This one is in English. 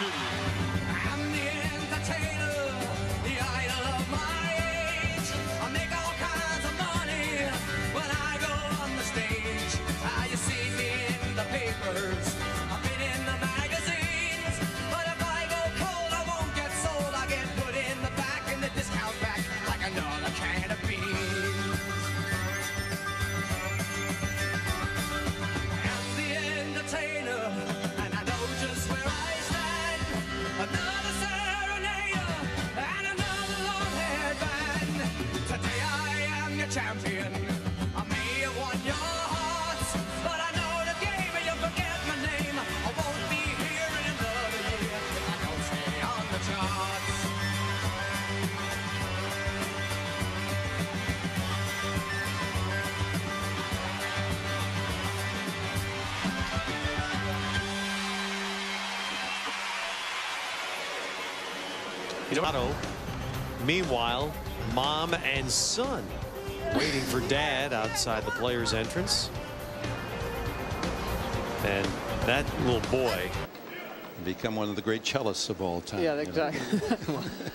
two. I'm the entertainer, the idol of my age. I make all kinds of money when I go on the stage. Ah, you see me in the papers, champion. I may have won your hearts, but I know the game and you forget my name. I won't be here in another year if I don't stay on the charts. Otto. Meanwhile, mom and son waiting for dad outside the players' entrance. And that little boy Become one of the great cellists of all time. Yeah, you know. exactly.